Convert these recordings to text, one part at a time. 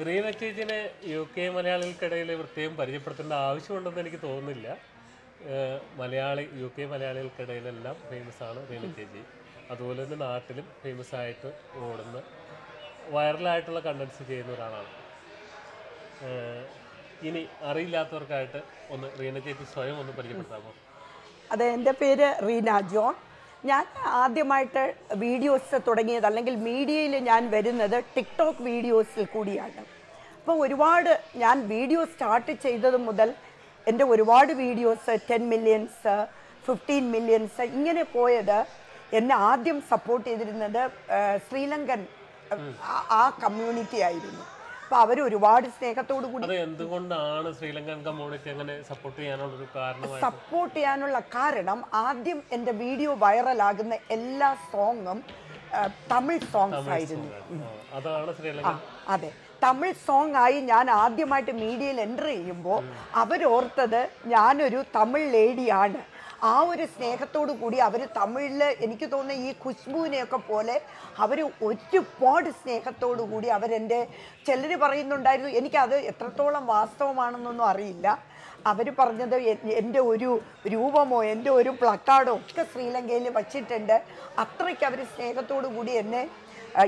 Reena U K മലയാളികൾക്കിടയിൽ പ്രത്യേകം പരിചയപ്പെടുത്തേണ്ട ആവശ്യമുണ്ടെന്ന് എനിക്ക് തോന്നുന്നില്ല. മലയാളി യു കെ മലയാളികൾക്കിടയിലെല്ലാം ഫേമസ് ആണ് റീന അതുപോലെ തന്നെ നാട്ടിലും ഫേമസ് ആയിട്ട് ഓടുന്ന വൈറലായിട്ടുള്ള കണ്ടൻസ് ചെയ്യുന്ന ഒരാളാണ്. ഇനി അറിയില്ലാത്തവർക്കായിട്ട് ഒന്ന് റീന ചേച്ചി സ്വയം ഒന്ന് പരിചയപ്പെടുത്താമോ? അതെ എന്റെ പേര് റീന ജോൺ. ഞാൻ ആദ്യമായിട്ട് വീഡിയോസ് തുടങ്ങിയത് അല്ലെങ്കിൽ മീഡിയയിൽ ഞാൻ വരുന്നത് ടിക്ടോക്ക് വീഡിയോസിൽ കൂടിയാണ്. അപ്പോൾ ഒരുപാട് ഞാൻ വീഡിയോ സ്റ്റാർട്ട് ചെയ്തത് മുതൽ എന്റെ ഒരുപാട് videos ten millions fifteen millions ഇങ്ങനെ പോയത് എന്നെ ആദ്യം സപ്പോർട്ട് ചെയ്തിരുന്നത് ശ്രീലങ്കൻ ആ- കമ്മ്യൂണിറ്റി ആയിരുന്നു. അപ്പോൾ അവർ ഒരുപാട് സ്നേഹത്തോടു കൂടി എന്തുകൊണ്ടാണ് ശ്രീലങ്കൻ കമ്മ്യൂണിറ്റി അങ്ങനെ സപ്പോർട്ട് ചെയ്യാനുള്ള ഒരു കാരണം സപ്പോർട്ട് ചെയ്യാനുള്ള കാരണം ആദ്യം എന്റെ വീഡിയോ വൈറലാകുന്ന എല്ലാ സോങ്ങും തമിഴ് സോങ്സ് ആയിരുന്നു. അതെ. തമിഴ് സോങ് ആയി ഞാൻ ആദ്യമായിട്ട് മീഡിയയിൽ എന്റർ ചെയ്യുമ്പോൾ അവരോർത്തത് ഞാനൊരു തമിഴ് ലേഡിയാണ് ആ ഒരു സ്നേഹത്തോടു കൂടി അവർ തമിഴിൽ എനിക്ക് തോന്നുന്ന ഈ ഖുശ്ബുവിനെയൊക്കെ പോലെ അവർ ഒരുപാട് സ്നേഹത്തോടു കൂടി അവരെന്റെ ചിലർ പറയുന്നുണ്ടായിരുന്നു. എനിക്കത് എത്രത്തോളം വാസ്തവമാണെന്നൊന്നും അറിയില്ല. അവർ പറഞ്ഞത് എന്റെ ഒരു രൂപമോ എന്റെ ഒരു പ്ലക്കാർഡോ ഒക്കെ ശ്രീലങ്കയിൽ വച്ചിട്ടുണ്ട്. അത്രയ്ക്ക് അവർ സ്നേഹത്തോടു കൂടി എന്നെ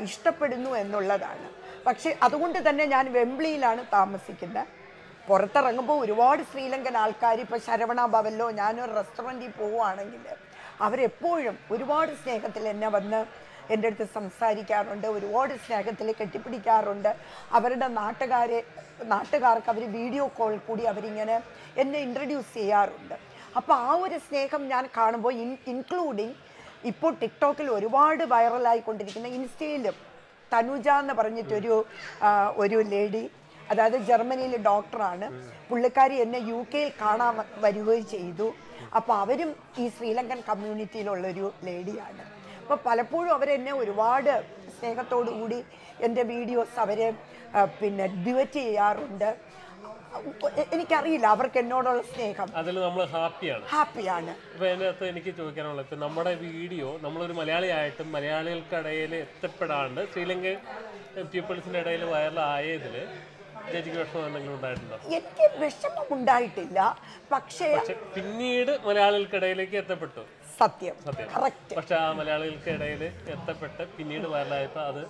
ഇഷ്ടപ്പെടുന്നു എന്നുള്ളതാണ്. പക്ഷേ അതുകൊണ്ട് തന്നെ ഞാൻ വെംബ്ലിയിലാണ് താമസിക്കുന്നത്. പുറത്തിറങ്ങുമ്പോൾ ഒരുപാട് ശ്രീലങ്കൻ ആൾക്കാർ ഇപ്പോൾ ശരവണ ഭവനിലോ ഞാനൊരു റെസ്റ്റോറന്റിൽ പോവുകയാണെങ്കിൽ അവരെപ്പോഴും ഒരുപാട് സ്നേഹത്തിൽ എന്നെ വന്ന് എന്റെ അടുത്ത് സംസാരിക്കാറുണ്ട് ഒരുപാട് സ്നേഹത്തിൽ കെട്ടിപ്പിടിക്കാറുണ്ട്. അവരുടെ നാട്ടുകാരെ നാട്ടുകാർക്ക് അവർ വീഡിയോ കോൾ കൂടി അവരിങ്ങനെ എന്നെ ഇൻട്രൊഡ്യൂസ് ചെയ്യാറുണ്ട്. അപ്പോൾ ആ ഒരു സ്നേഹം ഞാൻ കാണുമ്പോൾ ഇൻ ഇൻക്ലൂഡിങ് ഇപ്പോൾ ടിക്ടോക്കിൽ ഒരുപാട് വൈറലായിക്കൊണ്ടിരിക്കുന്ന ഇൻസ്റ്റയിലും തനുജ എന്ന് പറഞ്ഞിട്ടൊരു ഒരു ലേഡി അതായത് ജർമ്മനിയിലെ ഡോക്ടറാണ്. പുള്ളിക്കാരി എന്നെ യു കെയിൽ കാണാൻ വരികയും ചെയ്തു. അപ്പോൾ അവരും ഈ ശ്രീലങ്കൻ കമ്മ്യൂണിറ്റിയിലുള്ള കമ്മ്യൂണിറ്റിയിലുള്ളൊരു ലേഡിയാണ്. അപ്പോൾ പലപ്പോഴും അവരെന്നെ ഒരുപാട് സ്നേഹത്തോടു കൂടി എന്റെ വീഡിയോസ് അവരെ പിന്നെ ഡ്യുവറ്റ് ചെയ്യാറുണ്ട്. എനിക്കറിയില്ല അവർക്ക് എന്നോടുള്ള സ്നേഹം. അതിൽ നമ്മൾ ഹാപ്പിയാണ്. ഹാപ്പിയാണ്. ഇപ്പൊ അതിനകത്ത് എനിക്ക് ചോദിക്കാനുള്ളത് ഇപ്പൊ നമ്മുടെ വീഡിയോ നമ്മളൊരു മലയാളി ആയിട്ടും മലയാളികൾക്കിടയിൽ എത്തപ്പെടാണ്ട് ശ്രീലങ്കൻ പീപ്പിൾസിന്റെ ഇടയിൽ വൈറലായതിൽ എനിക്ക് വിഷമം ഉണ്ടായിട്ടില്ല. പക്ഷേ പിന്നീട് മലയാളികൾക്കിടയിലേക്ക് എത്തപ്പെട്ടു. സത്യം. കറക്റ്റ് പക്ഷെ ആ മലയാളികൾക്കിടയിൽ എത്തപ്പെട്ട് പിന്നീട് വൈറലായപ്പോൾ അത്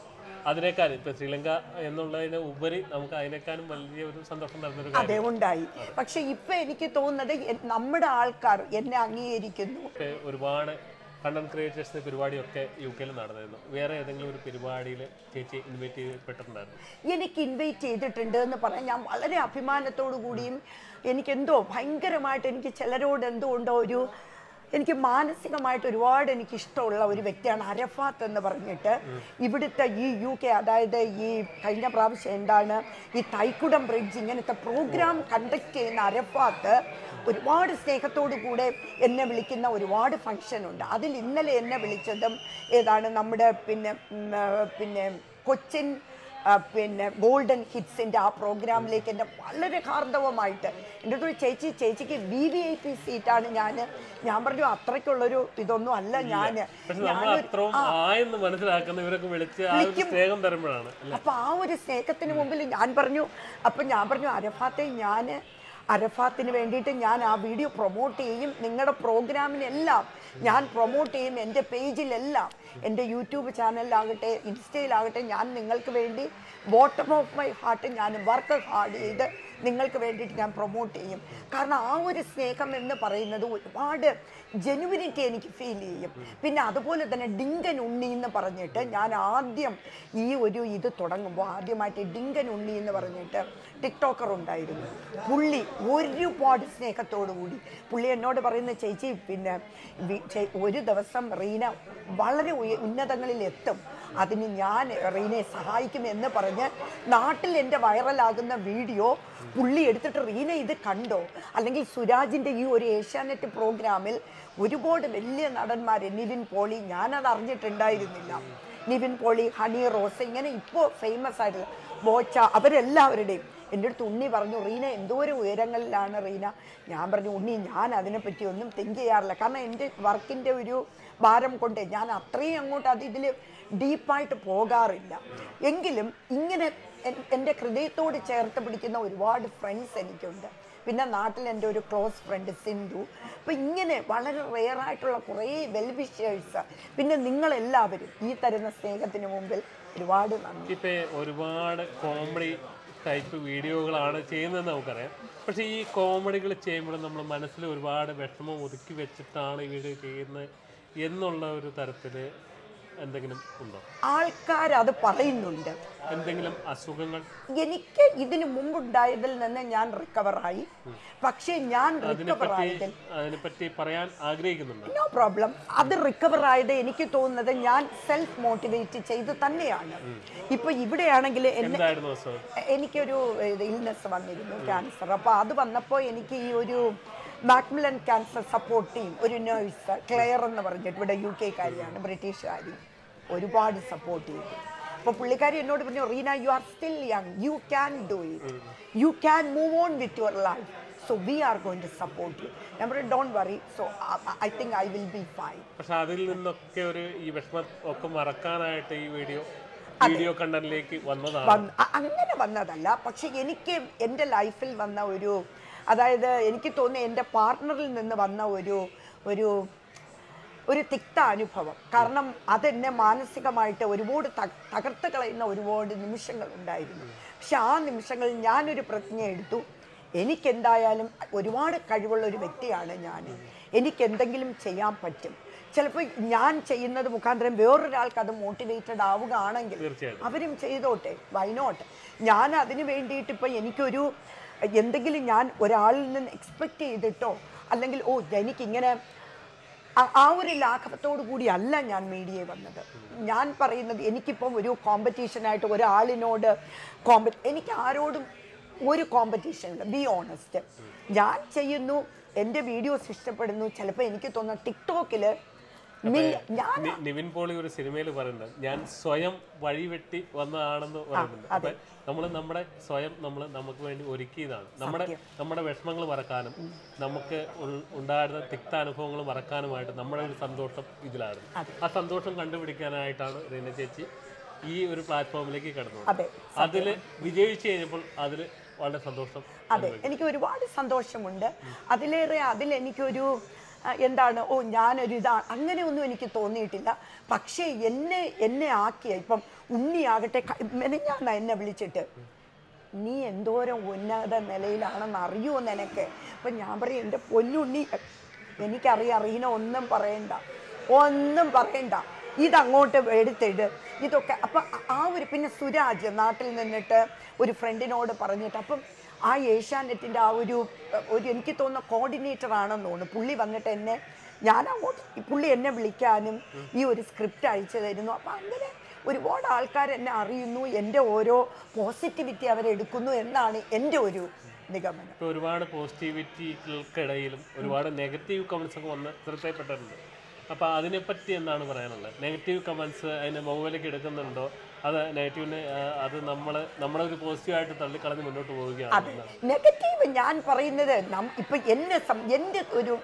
അതിനേക്കാൾ ഇപ്പൊ ശ്രീലങ്ക എന്നുള്ളതിന് ഉപരി നമുക്ക് അതിനേക്കാളും വലിയ ഒരു സന്തോഷം തരുന്നൊരു അതെ ഉണ്ടായി. പക്ഷെ ഇപ്പൊ എനിക്ക് തോന്നുന്നത് നമ്മുടെ ആൾക്കാർ എന്നെ അംഗീകരിക്കുന്നു. ഒരുപാട് കണ്ടന്റ് ക്രിയേറ്റേഴ്സിന്റെ പരിപാടിയൊക്കെ യു കെയിൽ നടന്നിരുന്നു. വേറെ ഏതെങ്കിലും ഒരു പരിപാടിയിൽ ചേച്ചി ഇൻവൈറ്റ് ചെയ്യപ്പെട്ടിട്ടുണ്ടായിരുന്നു? എനിക്ക് ഇൻവൈറ്റ് ചെയ്തിട്ടുണ്ട് എന്ന് പറഞ്ഞാൽ ഞാൻ വളരെ അഭിമാനത്തോടു കൂടിയും എനിക്കെന്തോ ഭയങ്കരമായിട്ട് എനിക്ക് ചിലരോട് എന്തോ ഉണ്ടോ ഒരു എനിക്ക് മാനസികമായിട്ട് ഒരുപാട് എനിക്ക് ഇഷ്ടമുള്ള ഒരു വ്യക്തിയാണ് അരഫാത്ത് എന്ന് പറഞ്ഞിട്ട് ഇവിടുത്തെ ഈ യു കെ അതായത് ഈ കഴിഞ്ഞ പ്രാവശ്യം എന്താണ് ഈ തൈക്കുടം ബ്രിഡ്ജ് ഇങ്ങനത്തെ പ്രോഗ്രാം കണ്ടക്ട് ചെയ്യുന്ന അരഫാത്ത് ഒരുപാട് സ്നേഹത്തോടു കൂടെ എന്നെ വിളിക്കുന്ന ഒരുപാട് ഫംഗ്ഷൻ ഉണ്ട്. അതിൽ ഇന്നലെ എന്നെ വിളിച്ചതും ഏതാണ് നമ്മുടെ പിന്നെ പിന്നെ കൊച്ചിൻ പിന്നെ ഗോൾഡൻ ഹിറ്റ്സിന്റെ ആ പ്രോഗ്രാമിലേക്ക് എന്റെ വളരെ ഹാർദവമായിട്ട് എന്റെ അടുത്ത് ചേച്ചി ചേച്ചിക്ക് വി വി ഐ പി സീറ്റാണ് ഞാൻ ഞാൻ പറഞ്ഞു അത്രയ്ക്കുള്ളൊരു ഇതൊന്നും അല്ല ഞാൻ അപ്പൊ ആ ഒരു സ്നേഹത്തിന് മുമ്പിൽ ഞാൻ പറഞ്ഞു അപ്പൊ ഞാൻ പറഞ്ഞു അരഫാത്തെ ഞാൻ അരഫാത്തിന് വേണ്ടിയിട്ട് ഞാൻ ആ വീഡിയോ പ്രൊമോട്ട് ചെയ്യും. നിങ്ങളുടെ പ്രോഗ്രാമിനെല്ലാം ഞാൻ പ്രൊമോട്ട് ചെയ്യും എന്റെ പേജിലെല്ലാം. എന്റെ യൂട്യൂബ് ചാനലിലാകട്ടെ ഇൻസ്റ്റയിലാകട്ടെ ഞാൻ നിങ്ങൾക്ക് വേണ്ടി ബോട്ടം ഓഫ് മൈ ഹാർട്ട് ഞാൻ വർക്ക് ഹാർഡ് ചെയ്ത് നിങ്ങൾക്ക് വേണ്ടിയിട്ട് ഞാൻ പ്രൊമോട്ട് ചെയ്യും. കാരണം ആ ഒരു സ്നേഹം എന്ന് പറയുന്നത് ഒരുപാട് ജെനുവിനിറ്റി എനിക്ക് ഫീൽ ചെയ്യും. പിന്നെ അതുപോലെ തന്നെ ഡിങ്കൻ ഉണ്ണി എന്ന് പറഞ്ഞിട്ട് ഞാൻ ആദ്യം ഈ ഒരു ഇത് തുടങ്ങുമ്പോൾ ആദ്യമായിട്ട് ഡിങ്കൻ ഉണ്ണി എന്ന് പറഞ്ഞിട്ട് ടിക്ടോക്കർ ഉണ്ടായിരുന്നു. പുള്ളി ഒരുപാട് സ്നേഹത്തോടു കൂടി. പുള്ളി എന്നോട് പറയുന്ന ചേച്ചി പിന്നെ ഒരു ദിവസം റീന വളരെ ഉന്നതങ്ങളിൽ എത്തും അതിന് ഞാൻ റീനെ സഹായിക്കും എന്ന് പറഞ്ഞ് നാട്ടിൽ എന്റെ വൈറലാകുന്ന വീഡിയോ പുള്ളി എടുത്തിട്ട് റീന ഇത് കണ്ടോ? അല്ലെങ്കിൽ സുരാജിന്റെ ഈ ഒരു ഏഷ്യാനെറ്റ് പ്രോഗ്രാമിൽ ഒരുപാട് വലിയ നടന്മാർ നിവിൻ പോളി ഞാനത് അറിഞ്ഞിട്ടുണ്ടായിരുന്നില്ല. നിവിൻ പോളി ഹണി റോസ് ഇങ്ങനെ ഇപ്പോൾ ഫേമസ് ആയിട്ടുള്ള ബോച്ച അവരെല്ലാവരുടെയും എന്റെ അടുത്ത് ഉണ്ണി പറഞ്ഞു റീന എന്തോരം ഉയരങ്ങളിലാണ് റീന. ഞാൻ പറഞ്ഞു ഉണ്ണി ഞാൻ അതിനെപ്പറ്റി ഒന്നും തിങ്ക് ചെയ്യാറില്ല. കാരണം എന്റെ വർക്കിന്റെ ഒരു ഭാരം കൊണ്ട് ഞാൻ അത്രയും അങ്ങോട്ട് അത് ഇതിൽ ഡീപ്പായിട്ട് പോകാറില്ല. എങ്കിലും ഇങ്ങനെ എൻ- എന്റെ ഹൃദയത്തോട് ചേർത്ത് പിടിക്കുന്ന ഒരുപാട് ഫ്രണ്ട്സ് എനിക്കുണ്ട്. പിന്നെ നാട്ടിൽ എന്റെ ഒരു ക്ലോസ് ഫ്രണ്ട് സിന്ധു. അപ്പം ഇങ്ങനെ വളരെ റെയറായിട്ടുള്ള കുറേ വെൽ വെൽവിഷേഴ്സ് പിന്നെ നിങ്ങളെല്ലാവരും ഈ തരുന്ന സ്നേഹത്തിന് മുമ്പിൽ ഒരുപാട് നന്ദി. ഒരുപാട് കോമഡി ടൈപ്പ് വീഡിയോകളാണ് ചെയ്യുന്നതെന്ന് നമുക്കറിയാം. പക്ഷേ ഈ കോമഡികൾ ചെയ്യുമ്പോൾ നമ്മൾ മനസ്സിൽ ഒരുപാട് വിഷമം ഒതുക്കി വെച്ചിട്ടാണ് ഈ വീഡിയോ ചെയ്യുന്നത് എന്നുള്ള ഒരു തരത്തിൽ എന്തെങ്കിലും ഉണ്ടോ? ആൾക്കാർ അത് പറയുന്നുണ്ട്. എന്തെങ്കിലും അസുഖങ്ങൾ? എനിക്ക് ഇതിനു മുമ്പുണ്ടായതിൽ നിന്ന് ഞാൻ റിക്കവറായി പക്ഷേ ഞാൻ റിക്കവർ അതിനെപ്പറ്റി പറയാൻ ആഗ്രഹിക്കുന്നുണ്ട്? നോ പ്രോബ്ലം അത് റിക്കവർ ആയത് എനിക്ക് തോന്നുന്നത് ഞാൻ സെൽഫ് മോട്ടിവേറ്റ് ചെയ്ത് തന്നെയാണ്. ഇപ്പൊ ഇവിടെയാണെങ്കിൽ എനിക്കൊരു ഇൽനെസ് വന്നിരുന്നു ക്യാൻസർ അപ്പോൾ അത് വന്നപ്പോൾ എനിക്ക് ഈ ഒരു മാക്മിലൻ ക്യാൻസർ സപ്പോർട്ട് ടീം ഒരു നേഴ്സ് ക്ലെയർ എന്ന് പറഞ്ഞിട്ട് ഇവിടെ യു കെ കെക്കാരിയാണ് ബ്രിട്ടീഷുകാരി. ഒരുപാട് സപ്പോർട്ട് ചെയ്തു. അപ്പോൾ പുള്ളിക്കാരി എന്നോട് പറഞ്ഞു Reena you are still young you can do it you can move on with your life so we are going to support you ഞാൻ പറഞ്ഞു don't worry so I think I will be fine പക്ഷെ അതിൽ നിന്നൊക്കെ ഒരു ഈ വിഷമം ഒക്കെ മറക്കാനായിട്ട് ഈ വീഡിയോ വീഡിയോ കണ്ടന്റിലേക്ക് വന്നതാണ്. അങ്ങനെ വന്നതല്ല. പക്ഷെ എനിക്ക് എന്റെ ലൈഫിൽ വന്ന ഒരു അതായത് എനിക്ക് തോന്നി എന്റെ പാർട്ട്ണറിൽ നിന്ന് വന്ന ഒരു ഒരു ഒരു തിക്ത അനുഭവം കാരണം അതെന്നെ മാനസികമായിട്ട് ഒരുപാട് തകർത്ത് കളയുന്ന ഒരുപാട് നിമിഷങ്ങൾ ഉണ്ടായിരുന്നു. പക്ഷെ ആ നിമിഷങ്ങളിൽ ഞാനൊരു പ്രതിജ്ഞ എടുത്തു. എനിക്കെന്തായാലും ഒരുപാട് കഴിവുള്ള ഒരു വ്യക്തിയാണ് ഞാൻ. എനിക്ക് എന്തെങ്കിലും ചെയ്യാൻ പറ്റും. ചിലപ്പോൾ ഞാൻ ചെയ്യുന്നത് മുഖാന്തരം വേറൊരാൾക്ക് അത് മോട്ടിവേറ്റഡ് ആവുകയാണെങ്കിൽ അവരും ചെയ്തോട്ടെ വൈനോട്ട് ഞാൻ അതിന് വേണ്ടിയിട്ട് ഇപ്പം എനിക്കൊരു എന്തെങ്കിലും ഞാൻ ഒരാളിൽ നിന്ന് എക്സ്പെക്റ്റ് ചെയ്തിട്ടോ അല്ലെങ്കിൽ ഓ എനിക്കിങ്ങനെ ആ- ഒരു ലാഘവത്തോടു കൂടി അല്ല ഞാൻ മീഡിയയെ വന്നത്. ഞാൻ പറയുന്നത് എനിക്കിപ്പം ഒരു കോമ്പറ്റീഷനായിട്ട് ഒരാളിനോട് കോമ്പ എനിക്ക് ആരോടും ഒരു കോമ്പറ്റീഷനില്ല ബി ഓണസ്റ്റ് ഞാൻ ചെയ്യുന്നു എന്റെ വീഡിയോസ് ഇഷ്ടപ്പെടുന്നു. ചിലപ്പോൾ എനിക്ക് തോന്നുന്ന ടിക്ടോക്കിൽ നിവിൻ പോളി ഒരു സിനിമയിൽ പറയുന്നത് ഞാൻ സ്വയം വഴിവെട്ടി വന്നതാണെന്ന് പറയുന്നുണ്ട്. അപ്പൊ നമ്മൾ നമ്മുടെ സ്വയം നമ്മൾ നമുക്ക് വേണ്ടി ഒരുക്കിയതാണ്. നമ്മുടെ നമ്മുടെ വിഷമങ്ങൾ മറക്കാനും നമുക്ക് ഉണ്ടായിരുന്ന തിക്ത അനുഭവങ്ങൾ മറക്കാനുമായിട്ട് നമ്മുടെ ഒരു സന്തോഷം ഇതിലായിരുന്നു ആ സന്തോഷം കണ്ടുപിടിക്കാനായിട്ടാണ് റീന ചേച്ചി ഈ ഒരു പ്ലാറ്റ്ഫോമിലേക്ക് കടന്നത്. അതിൽ അതിൽ വിജയിച്ചു കഴിഞ്ഞപ്പോൾ അതിൽ വളരെ സന്തോഷം അതെ. എനിക്ക് ഒരുപാട് സന്തോഷമുണ്ട്. അതിലേറെ അതിൽ എനിക്കൊരു ആ, എന്താണ്? ഓ ഞാനൊരു ഇതാ അങ്ങനെയൊന്നും എനിക്ക് തോന്നിയിട്ടില്ല. പക്ഷേ എന്നെ എന്നെ ആക്കിയ ഇപ്പം ഉണ്ണിയാകട്ടെ മെനഞ്ഞാന്ന എന്നെ വിളിച്ചിട്ട്. നീ എന്തോരം ഉന്നത നിലയിലാണെന്ന് അറിയുമോ നിനക്ക്? അപ്പം ഞാൻ പറയും എന്റെ പൊന്നുണ്ണി എനിക്കറിയാം അറിയണ ഒന്നും പറയണ്ട. ഒന്നും പറയണ്ട. ഇതങ്ങോട്ട് എടുത്തിട്. ഇതൊക്കെ അപ്പം ആ ഒരു പിന്നെ സുരാജ് നാട്ടിൽ നിന്നിട്ട് ഒരു ഫ്രണ്ടിനോട് പറഞ്ഞിട്ട് അപ്പം ആ ഏഷ്യാനെറ്റിന്റെ ആ ഒരു ഒരു എനിക്ക് തോന്നുന്ന കോർഡിനേറ്റർ ആണെന്ന് തോന്നുന്നു. പുള്ളി വന്നിട്ട് എന്നെ ഞാൻ അങ്ങോട്ട് പുള്ളി എന്നെ വിളിക്കാനും ഈ ഒരു സ്ക്രിപ്റ്റ് അയച്ചു തരുന്നു. അപ്പം അങ്ങനെ ഒരുപാട് ആൾക്കാർ എന്നെ അറിയുന്നു എന്റെ ഓരോ പോസിറ്റിവിറ്റി അവരെടുക്കുന്നു എന്നാണ് എന്റെ ഒരു നിഗമനം. ഇപ്പോൾ ഒരുപാട് പോസിറ്റിവിറ്റികൾക്കിടയിലും ഒരുപാട് നെഗറ്റീവ് കമൻസ് ഒക്കെ വന്ന് ശ്രദ്ധയിൽപ്പെട്ടിട്ടുണ്ട്. അപ്പോൾ അതിനെപ്പറ്റി എന്താണ് പറയാനുള്ളത്? നെഗറ്റീവ് കമൻസ് അതിനെ മൊബൈലേക്ക് എടുക്കുന്നുണ്ടോ? അത് നെഗറ്റീവിനെ അത് നമ്മൾ നമ്മളെ ഒരു പോസിറ്റീവായിട്ട് തള്ളിക്കളഞ്ഞ് മുന്നോട്ട് പോവുകയാണ്. നെഗറ്റീവ് ഞാൻ പറയുന്നത് ഇപ്പൊ എന്നെ എന്റെ എന്റെ ഒരു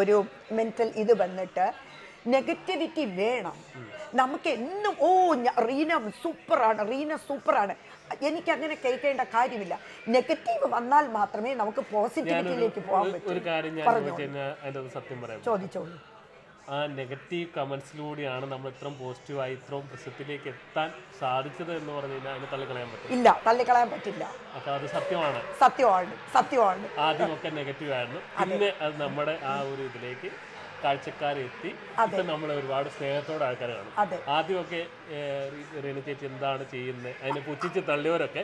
ഒരു മെന്റൽ ഇത് വന്നിട്ട് നെഗറ്റിവിറ്റി വേണം. നമുക്ക് എന്നും ഓ റീന സൂപ്പറാണ് റീന സൂപ്പറാണ്. എനിക്ക് അങ്ങനെ കേൾക്കേണ്ട കാര്യമില്ല. നെഗറ്റീവ് വന്നാൽ മാത്രമേ നമുക്ക് പോസിറ്റിവിറ്റിയിലേക്ക് പോകാൻ പറ്റൂ. ചോദിച്ചോളൂ. ആ നെഗറ്റീവ് കമൻസിലൂടെയാണ് നമ്മൾ ഇത്രയും പോസിറ്റീവായി ഇത്രയും പ്രസിദ്ധിയിലേക്ക് എത്താൻ സാധിച്ചത് എന്ന് പറഞ്ഞു കഴിഞ്ഞാൽ അതിനെ തള്ളിക്കളയാൻ പറ്റും ഇല്ല തള്ളിക്കളയാൻ പറ്റില്ല. അപ്പൊ അത് സത്യമാണ്. സത്യമാണ് സത്യമാണ്. ആദ്യമൊക്കെ നെഗറ്റീവ് ആയിരുന്നു. പിന്നെ അത് നമ്മുടെ ആ ഒരു ഇതിലേക്ക് കാഴ്ചക്കാരെ എത്തി. ഇപ്പൊ നമ്മൾ ഒരുപാട് സ്നേഹത്തോടെ ആൾക്കാർ കാണും. ആദ്യമൊക്കെ റീന ചേച്ചി എന്താണ് ചെയ്യുന്നത്? അതിനെ പുച്ഛിച്ച് തള്ളിയവരൊക്കെ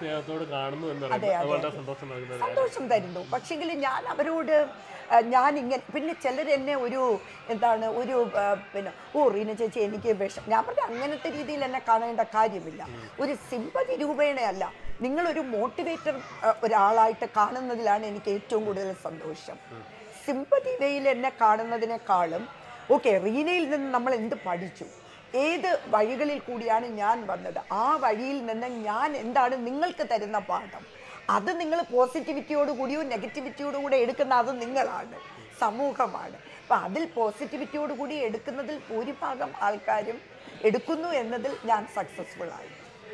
സ്നേഹത്തോട് കാണുന്നു എന്ന് പറയുന്നത് വളരെ സന്തോഷം നൽകുന്നത് സന്തോഷം തരുന്നു. പക്ഷെങ്കിൽ ഞാൻ അവരോട് ഞാൻ പിന്നെ ചിലർ എന്നെ ഒരു എന്താണ് ഒരു പിന്നെ ഓ റീന ചേച്ചി എനിക്ക് വിഷം. ഞാൻ പറഞ്ഞ അങ്ങനത്തെ രീതിയിൽ എന്നെ കാണേണ്ട കാര്യമില്ല. ഒരു സിമ്പതി രൂപേണയല്ല നിങ്ങളൊരു മോട്ടിവേറ്റർ ഒരാളായിട്ട് കാണുന്നതിലാണ് എനിക്ക് ഏറ്റവും കൂടുതൽ സന്തോഷം. സിമ്പതി വേയിൽ എന്നെ കാണുന്നതിനേക്കാളും ഓക്കെ റീനയിൽ നിന്ന് നമ്മൾ എന്ത് പഠിച്ചു? ഏത് വഴികളിൽ കൂടിയാണ് ഞാൻ വന്നത്? ആ വഴിയിൽ നിന്ന് ഞാൻ എന്താണ് നിങ്ങൾക്ക് തരുന്ന പാഠം? അത് നിങ്ങൾ പോസിറ്റിവിറ്റിയോട് കൂടിയോ നെഗറ്റിവിറ്റിയോട് കൂടെ എടുക്കുന്ന അത് നിങ്ങളാണ് സമൂഹമാണ്. അപ്പം അതിൽ പോസിറ്റിവിറ്റിയോട് കൂടി എടുക്കുന്നതിൽ ഭൂരിഭാഗം ആൾക്കാരും എടുക്കുന്നു എന്നതിൽ ഞാൻ സക്സസ്ഫുൾ ആയി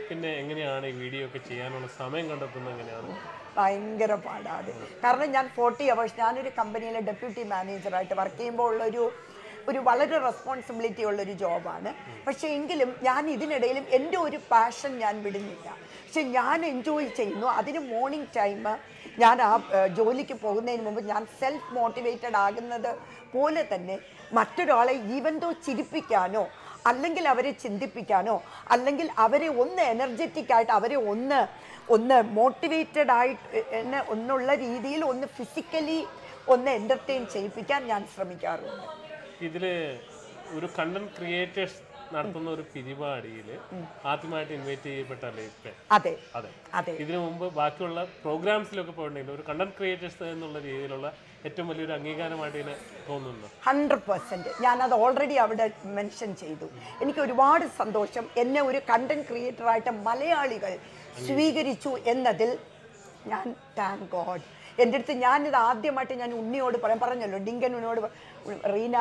പിന്നെ എങ്ങനെയാണ് ഈ വീഡിയോ ഒക്കെ ചെയ്യാനുള്ള സമയം കണ്ടെത്തുന്നത് എങ്ങനെയാണ്? ഭയങ്കര പാടാണ്. കാരണം ഞാൻ ഫോർട്ടി അവേഴ്സ് ഞാനൊരു കമ്പനിയിലെ ഡെപ്യൂട്ടി മാനേജറായിട്ട് വർക്ക് ചെയ്യുമ്പോൾ ഉള്ളൊരു ഒരു വളരെ റെസ്പോൺസിബിലിറ്റി ഉള്ളൊരു ജോബാണ് പക്ഷേ എങ്കിലും ഞാൻ ഇതിനിടയിലും എന്റെ ഒരു പാഷൻ ഞാൻ വിടുന്നില്ല. പക്ഷെ ഞാൻ എൻജോയ് ചെയ്യുന്നു. അതിന് മോർണിംഗ് ടൈം ഞാൻ ആ ജോലിക്ക് പോകുന്നതിന് മുമ്പ് ഞാൻ സെൽഫ് മോട്ടിവേറ്റഡ് ആകുന്നത് പോലെ തന്നെ മറ്റൊരാളെ ഈവൻ ദോ ചിരിപ്പിക്കാനോ അല്ലെങ്കിൽ അവരെ ചിന്തിപ്പിക്കാനോ അല്ലെങ്കിൽ അവരെ ഒന്ന് എനർജറ്റിക് ആയിട്ട് അവരെ ഒന്ന് ഒന്ന് മോട്ടിവേറ്റഡ് ആയിട്ട് എന്നെ ഒന്നുള്ള രീതിയിൽ ഒന്ന് ഫിസിക്കലി ഒന്ന് എന്റർടൈൻ ചെയ്യിപ്പിക്കാൻ ഞാൻ ശ്രമിക്കാറുണ്ട്. ഇതിൽ ഒരു കണ്ടന്റ് ക്രിയേറ്റേഴ്സ് നടത്തുന്ന ഒരു പരിപാടിയിൽ ആദ്യമായിട്ട് ഇൻവൈറ്റ് ചെയ്യപ്പെട്ടല്ലേ ഇപ്പം? അതെ. അതെ. അതെ. ഇതിനു മുമ്പ് ബാക്കിയുള്ള പ്രോഗ്രാംസിലൊക്കെ പോയിട്ടുണ്ടെങ്കിൽ ഒരു കണ്ടന്റ് ക്രിയേറ്റേഴ്സ് എന്നുള്ള രീതിയിലുള്ള ഏറ്റവും വലിയൊരു അംഗീകാരമായിട്ട് ഇതിനെ തോന്നുന്നു ഹൺഡ്രഡ് ഞാൻ അത് ഓൾറെഡി അവിടെ മെൻഷൻ ചെയ്തു. എനിക്ക് ഒരുപാട് സന്തോഷം. എന്നെ ഒരു കണ്ടന്റ് ക്രിയേറ്റർ ആയിട്ട് മലയാളികൾ സ്വീകരിച്ചു എന്നതിൽ ഞാൻ താങ്ക് ഗോഡ് എന്റെ അടുത്ത് ഞാനിത് ആദ്യമായിട്ട് ഞാൻ ഉണ്ണിയോട് പറയാൻ പറഞ്ഞല്ലോ ഡിങ്കൻ ഉണ്ണിയോട് റീന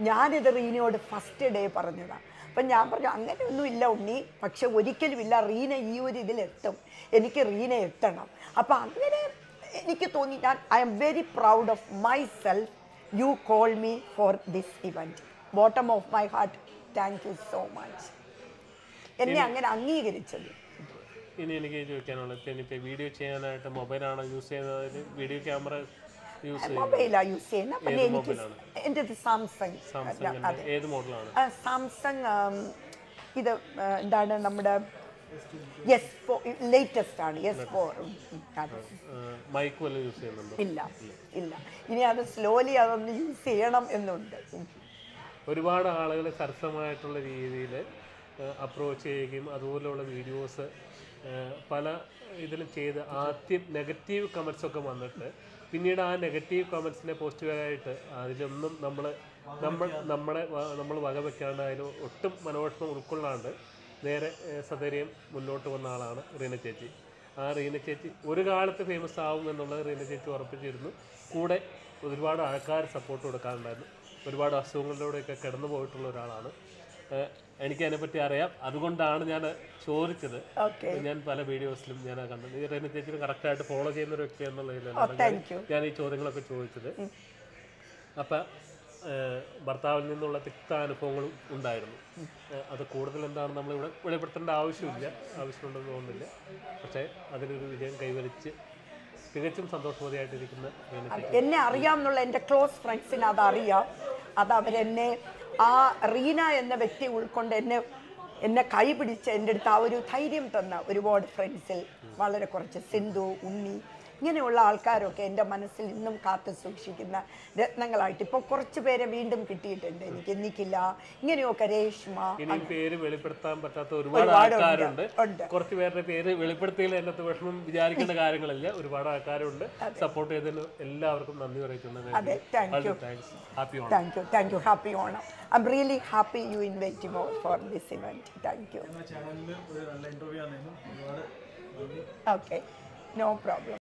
ഞാനിത് റീനയോട് ഫസ്റ്റ് ഡേ പറഞ്ഞതാണ് അപ്പം ഞാൻ പറഞ്ഞു അങ്ങനെയൊന്നും ഇല്ല ഉണ്ണി. പക്ഷെ ഒരിക്കലും ഇല്ല. റീന ഈ ഒരു ഇതിലെത്തും എനിക്ക് റീന എത്തണം. അപ്പം അങ്ങനെ എനിക്ക് തോന്നി ഞാൻ I am very proud of myself you call me for this event bottom of my heart thank you so much എന്നെ അങ്ങനെ അംഗീകരിച്ചത്. ഇനി എനിക്ക് ചോദിക്കാനുള്ളത് ഇപ്പം ഇനിയിപ്പോൾ വീഡിയോ ചെയ്യാനായിട്ട് മൊബൈലാണോ യൂസ് ചെയ്യുന്നത്? വീഡിയോ ക്യാമറ മൊബൈലാണ് യൂസ് ചെയ്യുന്നത്. പിന്നെ എനിക്ക്? എന്റെ സാംസങ് സാംസങ്ങിന്റെ ഏത് മോഡലാണ് സാംസങ് ഇത് എന്താണ് നമ്മുടെ യെസ് ഫോർ ലേറ്റസ്റ്റ് ആണ്. യെസ് ഫോർ ഇല്ല ഇല്ല. ഇനി അത് സ്ലോലി അതൊന്ന് യൂസ് ചെയ്യണം എന്നുണ്ട്. ഒരുപാട് ആളുകൾ സരസമായിട്ടുള്ള രീതിയിൽ അപ്രോച്ച് ചെയ്യുകയും അതുപോലെയുള്ള വീഡിയോസ് പല ഇതിലും ചെയ്ത് ആദ്യം നെഗറ്റീവ് കമൻസ് ഒക്കെ വന്നിട്ട് പിന്നീട് ആ നെഗറ്റീവ് കമൻസിനെ പോസിറ്റീവായിട്ട് അതിലൊന്നും നമ്മൾ നമ്മൾ നമ്മളെ നമ്മൾ വകവെക്കാണ്ട് അതിൽ ഒട്ടും മനോഷ്മം ഉൾക്കൊള്ളാണ്ട് നേരെ സദര്യം മുന്നോട്ട് വന്ന ആളാണ് റീന ചേച്ചി. ആ റീന ചേച്ചി ഒരു കാലത്ത് ഫേമസ് ആവും എന്നുള്ളത് റീന ചേച്ചി ഉറപ്പിച്ചിരുന്നു. കൂടെ ഒരുപാട് ആൾക്കാർ സപ്പോർട്ട് കൊടുക്കാറുണ്ടായിരുന്നു. ഒരുപാട് അസുഖങ്ങളിലൂടെയൊക്കെ കിടന്നു പോയിട്ടുള്ള ഒരാളാണ് എനിക്ക് അതിനെപ്പറ്റി അറിയാം. അതുകൊണ്ടാണ് ഞാൻ ചോദിച്ചത്. ഞാൻ പല വീഡിയോസിലും ഞാൻ കണ്ടത്. ഈ റീന ചേച്ചിനെ കറക്റ്റായിട്ട് ഫോളോ ചെയ്യുന്ന ഒരു വ്യക്തി എന്നുള്ളതിലാണ് യു ഞാൻ ഈ ചോദ്യങ്ങളൊക്കെ ചോദിച്ചത്. അപ്പം ഭർത്താവിൽ നിന്നുള്ള തിക്ത അനുഭവങ്ങളും ഉണ്ടായിരുന്നു. അത് കൂടുതൽ എന്താണ് നമ്മൾ ഇവിടെ വെളിപ്പെടുത്തേണ്ട ആവശ്യമില്ല. ആവശ്യമുണ്ടെന്ന് തോന്നുന്നില്ല. പക്ഷേ അതിനൊരു വിജയം കൈവരിച്ച് തികച്ചും സന്തോഷവതിയായിട്ടിരിക്കുന്ന എന്നെ അറിയാം എന്നുള്ള എന്റെ ക്ലോസ് ഫ്രണ്ട്സിന് അത് അതറിയാം അത് അവരെന്നെ ആ റീന എന്ന വ്യക്തി ഉൾക്കൊണ്ട് എന്നെ എന്നെ കൈ പിടിച്ച് എന്റെ അടുത്ത് ആ ഒരു ധൈര്യം തന്ന ഒരുപാട് ഫ്രണ്ട്സിൽ വളരെ കുറച്ച് സിന്ധു ഉണ്ണി ഇങ്ങനെയുള്ള ആൾക്കാരൊക്കെ എന്റെ മനസ്സിൽ ഇന്നും കാത്തു സൂക്ഷിക്കുന്ന രത്നങ്ങളായിട്ട് ഇപ്പോൾ കുറച്ച് പേരെ വീണ്ടും കിട്ടിയിട്ടുണ്ട്. എനിക്ക് എന്നിക്കില്ല ഇങ്ങനെയൊക്കെ രേഷ്മ ഇനി പേര് വെളിപ്പെടുത്താൻ പറ്റാത്ത ഒരുപാട് ആൾക്കാരുണ്ട്. കുറച്ച് പേരുടെ പേര് വെളിപ്പെടുത്തിയിൽ എന്നത്തെ വിഷമം വിചാരിക്കേണ്ട കാര്യങ്ങളില്ല. ഒരുപാട് ആൾക്കാരുണ്ട്. സപ്പോർട്ട് ചെയ്തതിന് എല്ലാവർക്കും നന്ദി പറയുന്നുണ്ട് അതെ thank you happy Onam. Thank you thank you happy Onam. I am really happy you invite more for this event thank you okay no problem